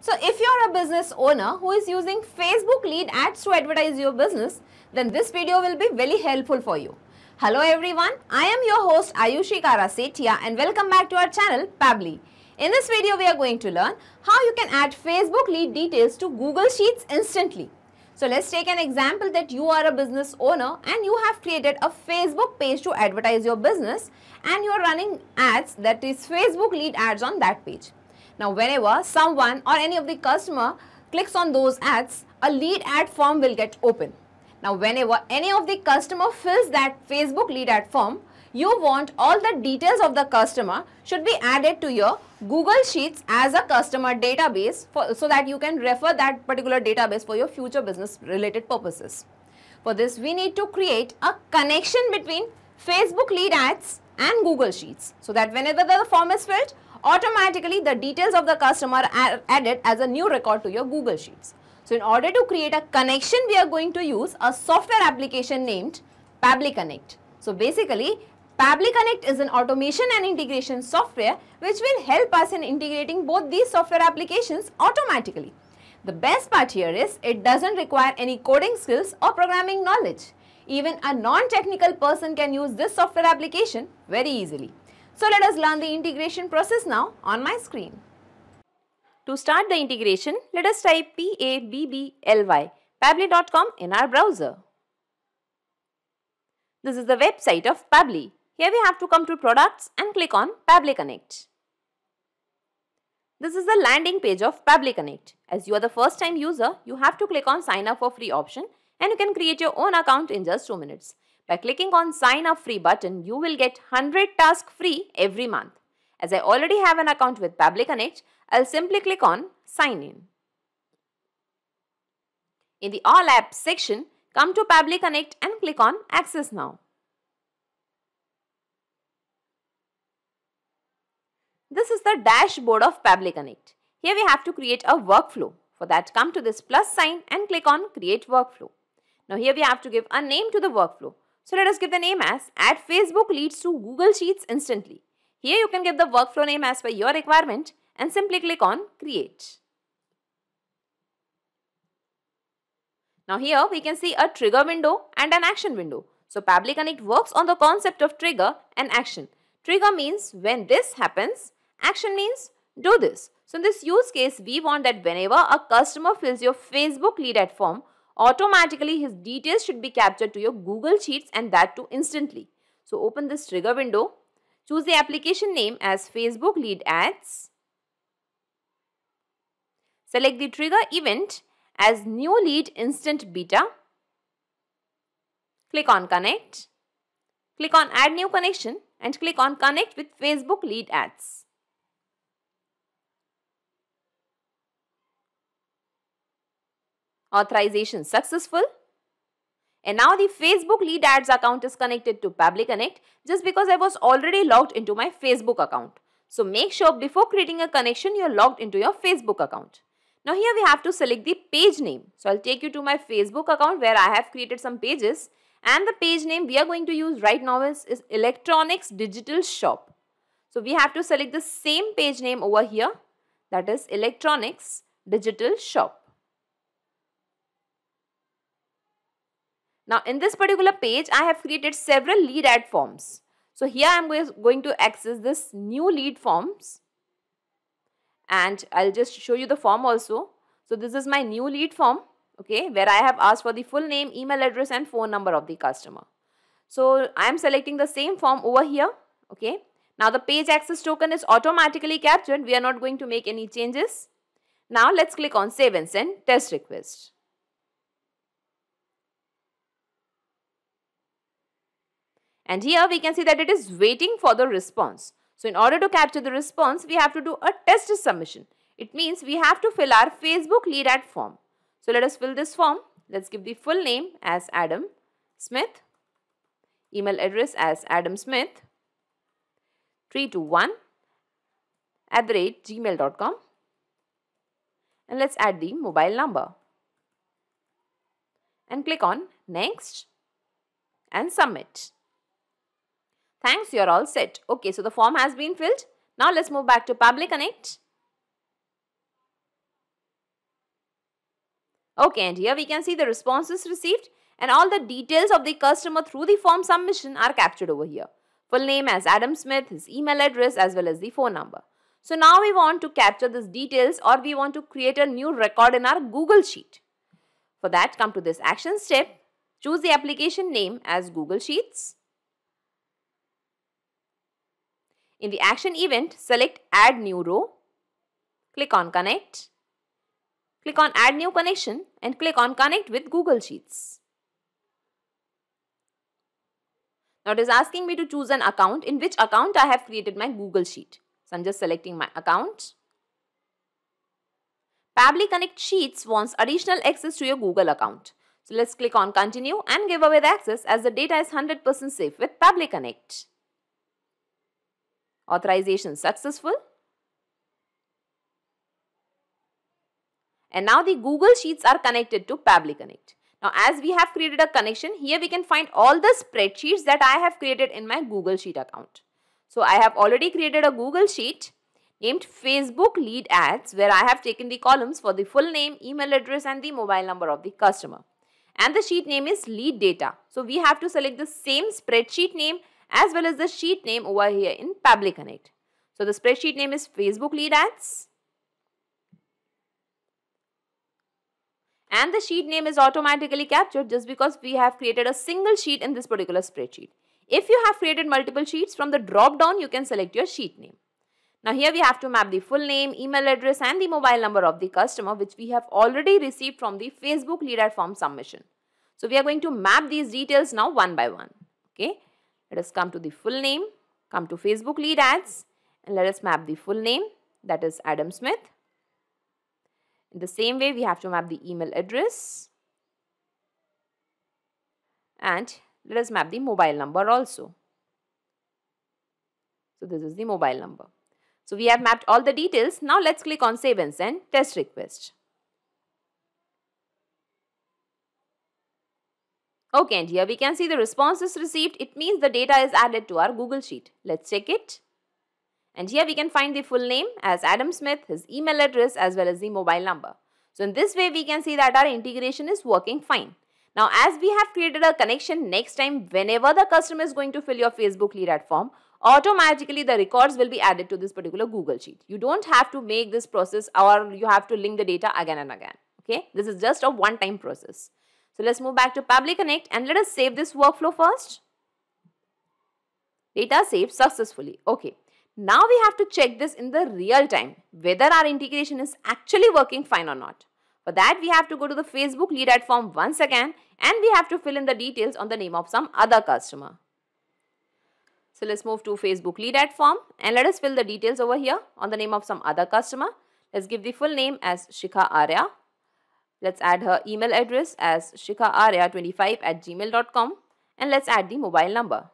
So if you're a business owner who is using Facebook lead ads to advertise your business, then this video will be very helpful for you. Hello everyone, I am your host Ayushi Karasetia and welcome back to our channel Pabbly. In this video, we are going to learn how you can add Facebook lead details to Google Sheets instantly. So let's take an example that you are a business owner and you have created a Facebook page to advertise your business and you are running ads that is Facebook lead ads on that page. Now whenever someone or any of the customer clicks on those ads, a lead ad form will get open. Now whenever any of the customer fills that Facebook lead ad form, you want all the details of the customer should be added to your Google Sheets as a customer database for, so that you can refer that particular database for your future business related purposes. For this, we need to create a connection between Facebook lead ads and Google Sheets so that whenever the form is filled, automatically the details of the customer are added as a new record to your Google Sheets. So in order to create a connection, we are going to use a software application named Pabbly Connect. So basically, Pabbly Connect is an automation and integration software which will help us in integrating both these software applications automatically. The best part here is it doesn't require any coding skills or programming knowledge. Even a non-technical person can use this software application very easily. So let us learn the integration process now on my screen. To start the integration, let us type P-A-B-B-L-Y, pabbly.com in our browser. This is the website of Pabbly. Here we have to come to products and click on Pabbly Connect. This is the landing page of Pabbly Connect. As you are the first time user, you have to click on sign up for free option and you can create your own account in just 2 minutes. By clicking on sign up free button, you will get 100 tasks free every month. As I already have an account with Pabbly Connect, I'll simply click on sign in. In the all apps section, come to Pabbly Connect and click on access now. This is the dashboard of Pabbly Connect. Here we have to create a workflow. For that, come to this plus sign and click on create workflow. Now here we have to give a name to the workflow. So let us give the name as add Facebook leads to Google Sheets instantly. Here you can give the workflow name as per your requirement and simply click on create. Now here we can see a trigger window and an action window. So Pabbly Connect works on the concept of trigger and action. Trigger means when this happens Action means do this. So in this use case, we want that whenever a customer fills your Facebook lead ad form, automatically his details should be captured to your Google Sheets and that too instantly. So open this trigger window, choose the application name as Facebook lead ads. Select the trigger event as new lead instant beta. Click on connect. Click on add new connection and click on connect with Facebook lead ads. Authorization successful. And now the Facebook lead ads account is connected to Pabbly Connect just because I was already logged into my Facebook account. So make sure before creating a connection you're logged into your Facebook account. Now here we have to select the page name. So I'll take you to my Facebook account where I have created some pages and the page name we are going to use right now is, is Electronics Digital Shop. So we have to select the same page name over here that is Electronics Digital Shop. Now in this particular page, I have created several lead ad forms. So here I am going to access this new lead forms and I'll just show you the form also. So this is my new lead form, okay, where I have asked for the full name, email address and phone number of the customer. So I am selecting the same form over here, okay. Now the page access token is automatically captured. We are not going to make any changes. Now let's click on save and send test request. And here we can see that it is waiting for the response. So in order to capture the response, we have to do a test submission. It means we have to fill our Facebook lead ad form. So let us fill this form. Let's give the full name as Adam Smith, email address as Adam Smith, 321 at the rate gmail.com and let's add the mobile number and click on next and submit. Thanks, you're all set. Okay, so the form has been filled. Now let's move back to Pabbly Connect. Okay, and here we can see the responses received and all the details of the customer through the form submission are captured over here. Full name as Adam Smith, his email address as well as the phone number. So now we want to capture these details or we want to create a new record in our Google Sheet. For that, come to this action step. Choose the application name as Google Sheets. In the action event, select Add New Row. Click on Connect. Click on Add New Connection and click on Connect with Google Sheets. Now it is asking me to choose an account in which account I have created my Google Sheet. So I'm just selecting my account. Pabbly Connect Sheets wants additional access to your Google account. So let's click on continue and give away the access as the data is 100% safe with Pabbly Connect. Authorization successful. And now the Google Sheets are connected to Pabbly Connect. Now as we have created a connection, here we can find all the spreadsheets that I have created in my Google Sheet account. So I have already created a Google Sheet named Facebook lead ads where I have taken the columns for the full name, email address and the mobile number of the customer. And the sheet name is lead data. So we have to select the same spreadsheet name as well as the sheet name over here in Pabbly Connect. So the spreadsheet name is Facebook lead ads. And the sheet name is automatically captured just because we have created a single sheet in this particular spreadsheet. If you have created multiple sheets, from the drop down you can select your sheet name. Now here we have to map the full name, email address and the mobile number of the customer which we have already received from the Facebook lead ad form submission. So we are going to map these details now one by one. Okay. Let us come to the full name, come to Facebook lead ads and let us map the full name that is Adam Smith. In the same way we have to map the email address and let us map the mobile number also. So this is the mobile number. So we have mapped all the details. Now let's click on save and send test request. Okay, and here we can see the responses received. It means the data is added to our Google Sheet. Let's check it. And here we can find the full name as Adam Smith, his email address as well as the mobile number. So in this way we can see that our integration is working fine. Now as we have created a connection next time whenever the customer is going to fill your Facebook lead ad form, automatically the records will be added to this particular Google Sheet. You don't have to make this process or you have to link the data again and again. Okay, this is just a one-time process. So let's move back to Pabbly Connect and let us save this workflow first. Data saved successfully. Okay, now we have to check this in the real time, whether our integration is actually working fine or not. For that, we have to go to the Facebook lead ad form once again and we have to fill in the details on the name of some other customer. So let's move to Facebook lead ad form and let us fill the details over here on the name of some other customer. Let's give the full name as Shikha Arya. Let's add her email address as shikhaarya25 at gmail.com and let's add the mobile number.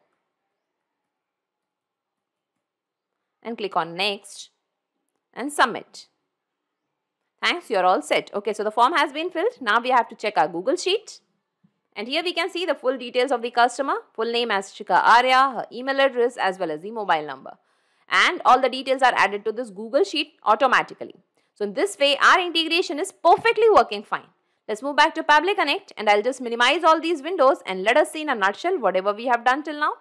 And click on next and submit. Thanks, you're all set. Okay, so the form has been filled. Now we have to check our Google Sheet. And here we can see the full details of the customer, full name as Shikha Arya, her email address as well as the mobile number. And all the details are added to this Google Sheet automatically. So in this way, our integration is perfectly working fine. Let's move back to Pabbly Connect and I'll just minimize all these windows and let us see in a nutshell whatever we have done till now.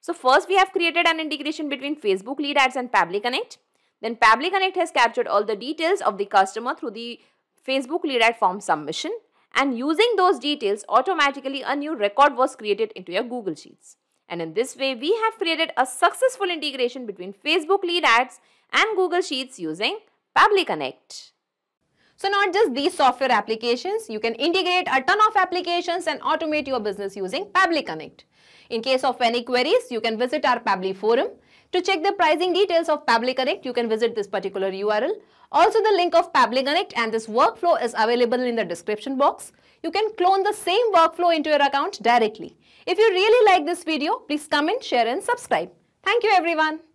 So first we have created an integration between Facebook lead ads and Pabbly Connect. Then Pabbly Connect has captured all the details of the customer through the Facebook lead ad form submission and using those details automatically a new record was created into your Google Sheets. And in this way we have created a successful integration between Facebook lead ads and Google Sheets using Pabbly Connect. So not just these software applications, you can integrate a ton of applications and automate your business using Pabbly Connect. In case of any queries, you can visit our Pabbly forum. To check the pricing details of Pabbly Connect, you can visit this particular URL. Also, the link of Pabbly Connect and this workflow is available in the description box. You can clone the same workflow into your account directly. If you really like this video, please comment, share and subscribe. Thank you everyone.